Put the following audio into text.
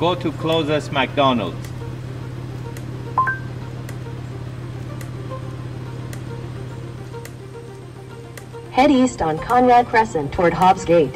Go to closest McDonald's. Head east on Conrad Crescent toward Hobbs Gate.